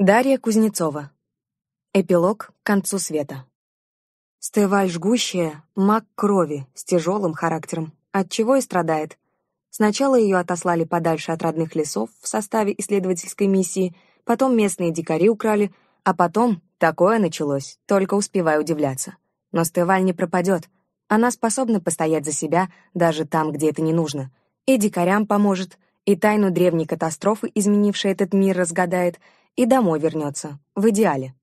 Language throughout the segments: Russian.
Дарья Кузнецова. Эпилог к концу света. Стеваль жгущая, маг крови, с тяжелым характером, от чего и страдает. Сначала ее отослали подальше от родных лесов в составе исследовательской миссии, потом местные дикари украли, а потом такое началось, только успевая удивляться. Но Стеваль не пропадет. Она способна постоять за себя даже там, где это не нужно. И дикарям поможет, и тайну древней катастрофы, изменившей этот мир, разгадает — и домой вернется, в идеале.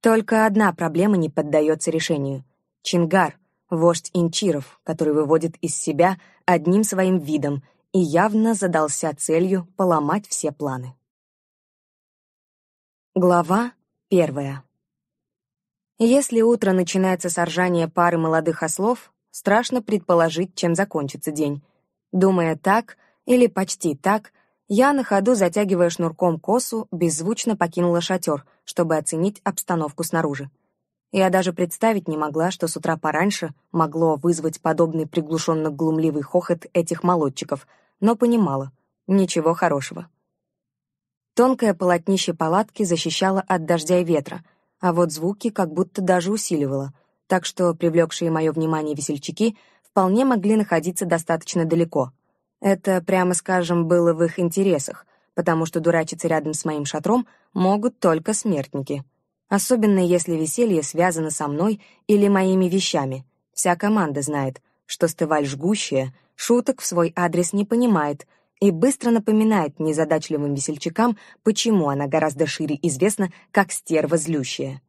Только одна проблема не поддается решению. Чингар, вождь инчиров, который выводит из себя одним своим видом и явно задался целью поломать все планы. Глава первая. Если утро начинается с ржания пары молодых ослов, страшно предположить, чем закончится день. Думая так, или почти так, я, на ходу затягивая шнурком косу, беззвучно покинула шатер, чтобы оценить обстановку снаружи. Я даже представить не могла, что с утра пораньше могло вызвать подобный приглушенно-глумливый хохот этих молодчиков, но понимала — ничего хорошего. Тонкое полотнище палатки защищало от дождя и ветра, а вот звуки как будто даже усиливало, так что привлекшие мое внимание весельчаки вполне могли находиться достаточно далеко — это, прямо скажем, было в их интересах, потому что дурачиться рядом с моим шатром могут только смертники. Особенно если веселье связано со мной или моими вещами. Вся команда знает, что стываль жгущая, шуток в свой адрес не понимает и быстро напоминает незадачливым весельчакам, почему она гораздо шире известна как стерва злющая.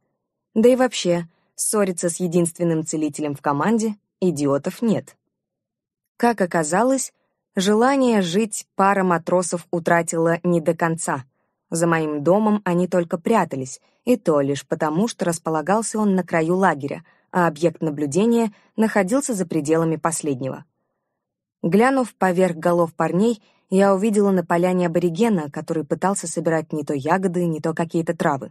Да и вообще, ссориться с единственным целителем в команде идиотов нет. Как оказалось, Желание жить пара матросов утратила не до конца. За моим домом они только прятались, и то лишь потому, что располагался он на краю лагеря, а объект наблюдения находился за пределами последнего. Глянув поверх голов парней, я увидела на поляне аборигена, который пытался собирать не то ягоды, не то какие-то травы.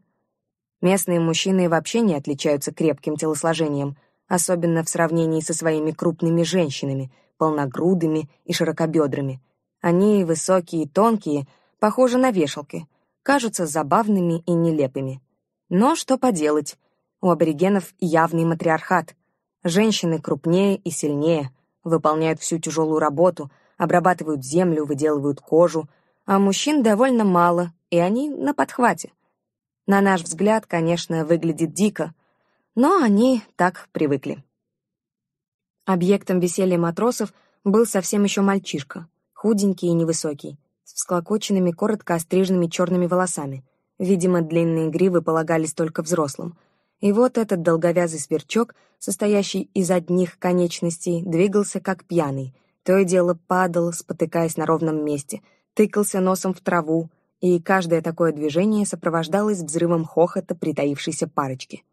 Местные мужчины вообще не отличаются крепким телосложением, особенно в сравнении со своими крупными женщинами — полногрудыми и широкобедрыми. Они высокие и тонкие, похожи на вешалки, кажутся забавными и нелепыми. Но что поделать, у аборигенов явный матриархат. Женщины крупнее и сильнее, выполняют всю тяжелую работу, обрабатывают землю, выделывают кожу, а мужчин довольно мало, и они на подхвате. На наш взгляд, конечно, выглядит дико, но они так привыкли. Объектом веселья матросов был совсем еще мальчишка, худенький и невысокий, с всклокоченными, коротко остриженными черными волосами. Видимо, длинные гривы полагались только взрослым. И вот этот долговязый сверчок, состоящий из одних конечностей, двигался как пьяный. То и дело падал, спотыкаясь на ровном месте, тыкался носом в траву, и каждое такое движение сопровождалось взрывом хохота притаившейся парочки.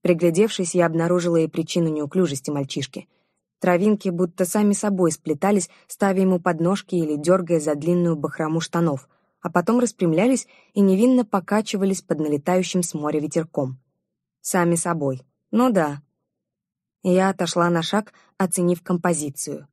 Приглядевшись, я обнаружила и причину неуклюжести мальчишки — Травинки будто сами собой сплетались, ставя ему подножки или дергая за длинную бахрому штанов, а потом распрямлялись и невинно покачивались под налетающим с моря ветерком. Сами собой. Ну да. Я отошла на шаг, оценив композицию.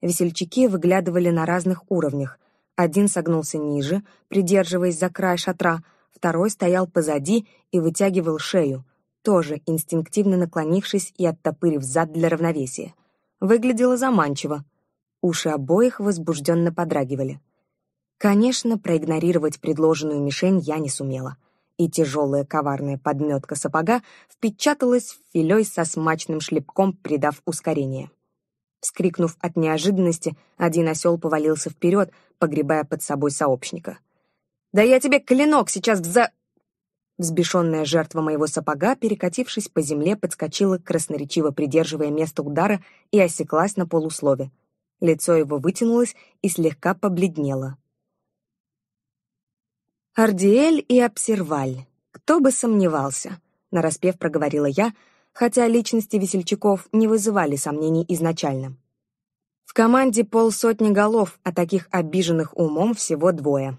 Весельчаки выглядывали на разных уровнях. Один согнулся ниже, придерживаясь за край шатра, второй стоял позади и вытягивал шею, тоже инстинктивно наклонившись и оттопырив зад для равновесия выглядело заманчиво. Уши обоих возбужденно подрагивали. Конечно, проигнорировать предложенную мишень я не сумела, и тяжелая коварная подметка сапога впечаталась в филей со смачным шлепком, придав ускорение. Вскрикнув от неожиданности, один осел повалился вперед, погребая под собой сообщника. «Да я тебе клинок сейчас за...» Взбешенная жертва моего сапога, перекатившись по земле, подскочила, красноречиво придерживая место удара, и осеклась на полуслове. Лицо его вытянулось и слегка побледнело. «Ардиэль и Обсерваль. Кто бы сомневался», — нараспев проговорила я, хотя личности весельчаков не вызывали сомнений изначально. В команде полсотни голов, а таких обиженных умом всего двое.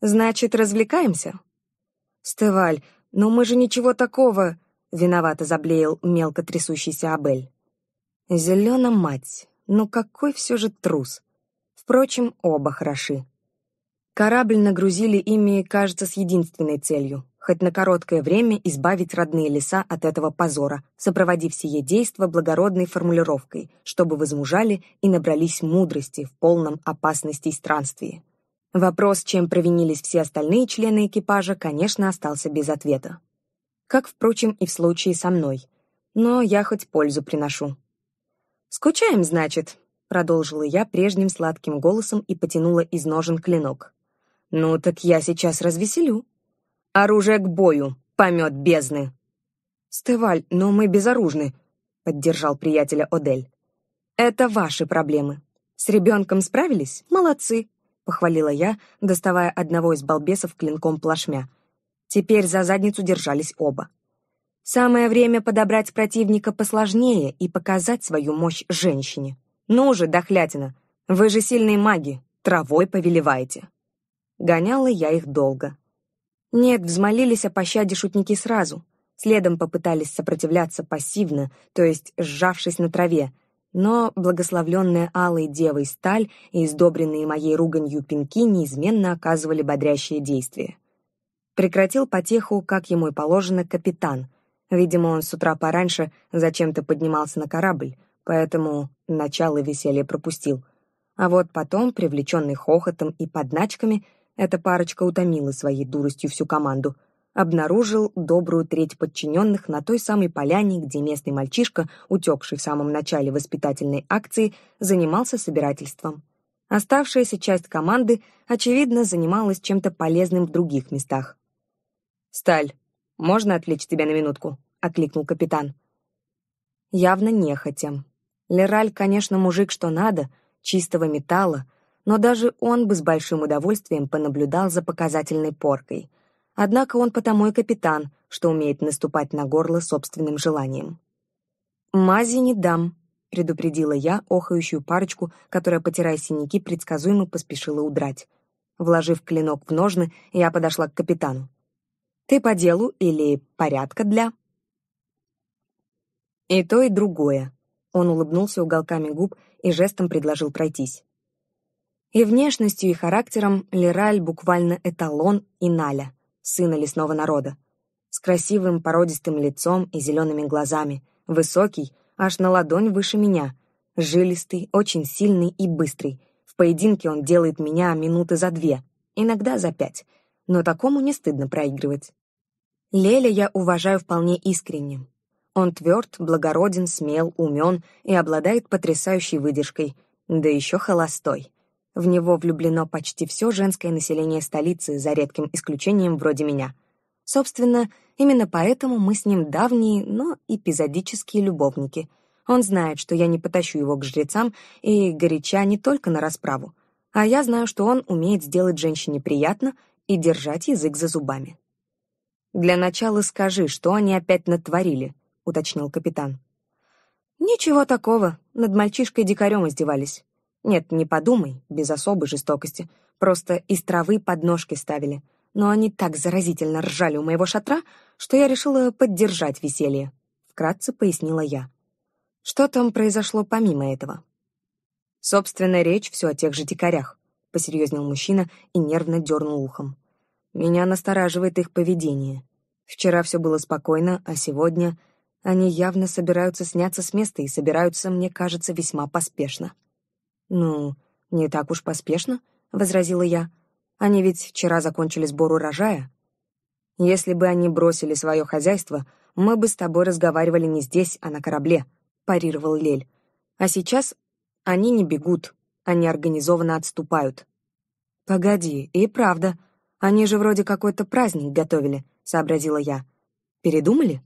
«Значит, развлекаемся?» «Стеваль, но мы же ничего такого...» — виновато заблеял мелко трясущийся Абель. «Зелена мать, ну какой все же трус!» Впрочем, оба хороши. Корабль нагрузили ими, кажется, с единственной целью — хоть на короткое время избавить родные леса от этого позора, сопроводив сие действо благородной формулировкой, чтобы возмужали и набрались мудрости в полном опасности и странствии. Вопрос, чем провинились все остальные члены экипажа, конечно, остался без ответа. Как, впрочем, и в случае со мной. Но я хоть пользу приношу. «Скучаем, значит?» — продолжила я прежним сладким голосом и потянула из ножен клинок. «Ну, так я сейчас развеселю». «Оружие к бою, помет бездны!» «Стеваль, но мы безоружны», — поддержал приятеля Одель. «Это ваши проблемы. С ребенком справились? Молодцы», — похвалила я, доставая одного из балбесов клинком плашмя. Теперь за задницу держались оба. Самое время подобрать противника посложнее и показать свою мощь женщине. Ну же, дохлятина, вы же сильные маги, травой повелеваете. Гоняла я их долго. Нет, взмолились о пощаде шутники сразу. Следом попытались сопротивляться пассивно, то есть сжавшись на траве, но благословленная алой девой сталь и издобренные моей руганью пинки неизменно оказывали бодрящее действие. Прекратил потеху, как ему и положено, капитан. Видимо, он с утра пораньше зачем-то поднимался на корабль, поэтому начало веселья пропустил. А вот потом, привлеченный хохотом и подначками, эта парочка утомила своей дуростью всю команду. Обнаружил добрую треть подчиненных на той самой поляне, где местный мальчишка, утекший в самом начале воспитательной акции, занимался собирательством. Оставшаяся часть команды, очевидно, занималась чем-то полезным в других местах. «Сталь, можно отвлечь тебя на минутку?» — окликнул капитан. Явно нехотя. Лераль, конечно, мужик что надо, чистого металла, но даже он бы с большим удовольствием понаблюдал за показательной поркой. Однако он потому и капитан, что умеет наступать на горло собственным желанием. «Мази не дам», — предупредила я охающую парочку, которая, потирая синяки, предсказуемо поспешила удрать. Вложив клинок в ножны, я подошла к капитану. «Ты по делу или порядка для?» «И то, и другое», — он улыбнулся уголками губ и жестом предложил пройтись. И внешностью, и характером Лераль буквально эталон Иналя, сына лесного народа. С красивым породистым лицом и зелеными глазами, высокий, аж на ладонь выше меня, жилистый, очень сильный и быстрый. В поединке он делает меня минуты за две, иногда за пять, но такому не стыдно проигрывать. Леля я уважаю вполне искренне. Он тверд, благороден, смел, умен и обладает потрясающей выдержкой, да еще холостой — в него влюблено почти все женское население столицы, за редким исключением вроде меня. Собственно, именно поэтому мы с ним давние, но эпизодические любовники. Он знает, что я не потащу его к жрецам и горяча не только на расправу, а я знаю, что он умеет сделать женщине приятно и держать язык за зубами. «Для начала скажи, что они опять натворили», — уточнил капитан. «Ничего такого, над мальчишкой-дикарем издевались. Нет, не подумай, без особой жестокости. Просто из травы подножки ставили. Но они так заразительно ржали у моего шатра, что я решила поддержать веселье. Вкратце пояснила я. Что там произошло помимо этого? Собственно, речь все о тех же дикарях, посерьезнел мужчина и нервно дернул ухом. Меня настораживает их поведение. Вчера все было спокойно, а сегодня они явно собираются сняться с места и собираются, мне кажется, весьма поспешно. «Ну, не так уж поспешно», — возразила я. «Они ведь вчера закончили сбор урожая. Если бы они бросили свое хозяйство, мы бы с тобой разговаривали не здесь, а на корабле», — парировал Лель. «А сейчас они не бегут, они организованно отступают». «Погоди, и правда, они же вроде какой-то праздник готовили», — сообразила я. «Передумали?»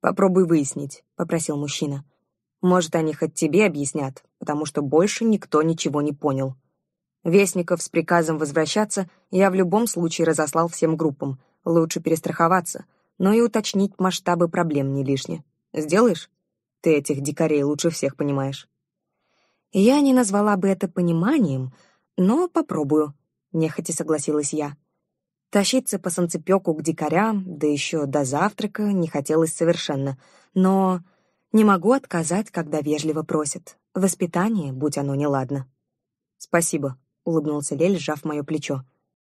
«Попробуй выяснить», — попросил мужчина. Может, они хоть тебе объяснят, потому что больше никто ничего не понял. Вестников с приказом возвращаться я в любом случае разослал всем группам. Лучше перестраховаться, но и уточнить масштабы проблем не лишне. Сделаешь? Ты этих дикарей лучше всех понимаешь. Я не назвала бы это пониманием, но попробую, нехотя согласилась я. Тащиться по санцепёку к дикарям, да еще до завтрака, не хотелось совершенно, но не могу отказать, когда вежливо просят. Воспитание, будь оно неладно. «Спасибо», — улыбнулся Лель, сжав мое плечо.